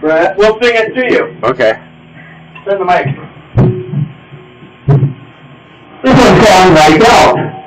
Brett, we'll sing it to you. Okay. Send the mic. This one sounds like now.